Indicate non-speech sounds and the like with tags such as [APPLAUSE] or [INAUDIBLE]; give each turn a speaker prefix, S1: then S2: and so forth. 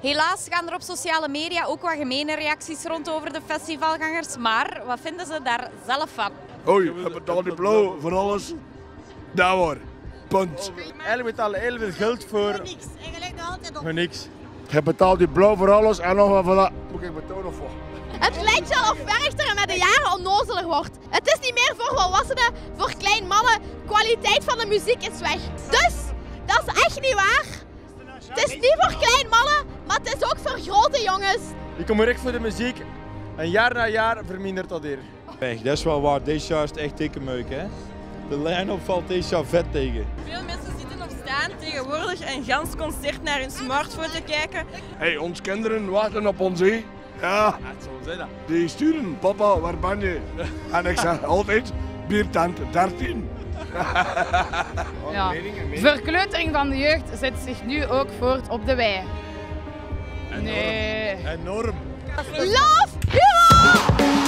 S1: Helaas gaan er op sociale media ook wat gemene reacties rond over de festivalgangers. Maar wat vinden ze daar zelf van?
S2: Oei, we betalen die blauw voor alles. Daar hoor. Punt.
S3: Eigenlijk betalen heel veel geld voor
S4: Niks. Eigenlijk nog altijd op.
S3: voor niks.
S2: Je betaalt die blauw voor alles en nog wat voor dat. Moet ik betonen voor.
S5: Het lijkt wel of Werchter met de jaren onnozeler wordt. Het is niet meer voor volwassenen, voor klein mannen. Kwaliteit van de muziek is weg. Dus, dat is echt niet waar. Het is niet voor klein mannen, grote jongens.
S3: Ik kom hier echt voor de muziek. En jaar na jaar vermindert dat hier.
S6: Weg, dat is wel waar. Deze jaar is het echt dikke meuk, hè. De line-up valt deze jaar vet tegen.
S7: Veel mensen zitten of staan tegenwoordig een gans concert naar hun smartphone te kijken.
S2: hey, ons kinderen wachten op ons, hè. Ja, die sturen, papa, waar ben je? En ik zeg altijd, biertent 13. [LAUGHS]
S8: Ja. Verkleutering van de jeugd zet zich nu ook voort op de wei. Enorm. Nee.
S6: Enorm.
S5: Love!